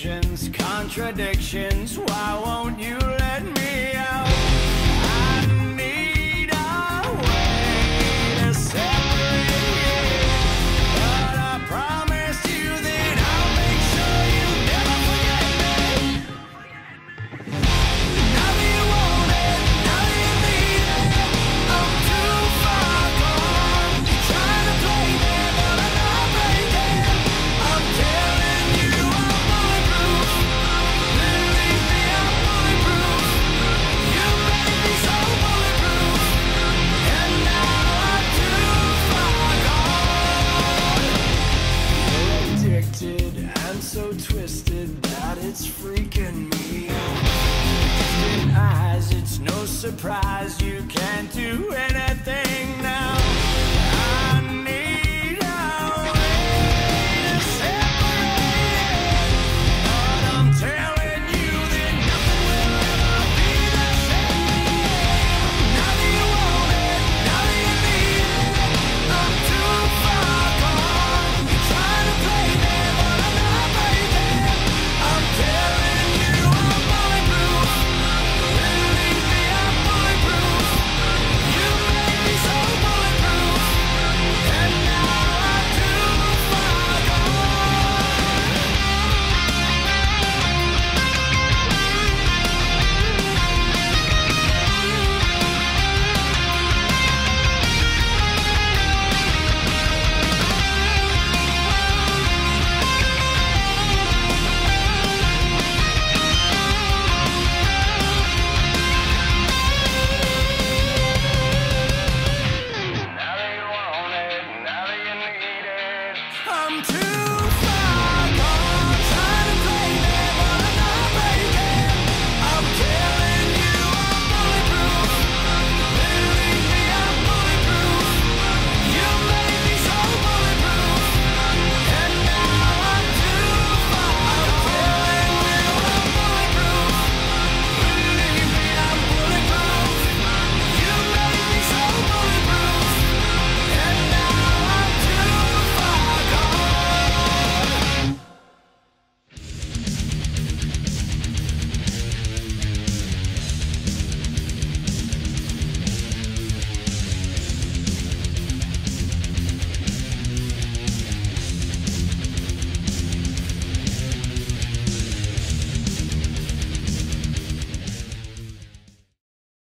visions, contradictions. Why won't you let me? so twisted that it's freaking me out. In eyes, it's no surprise you can't do anything. I'm too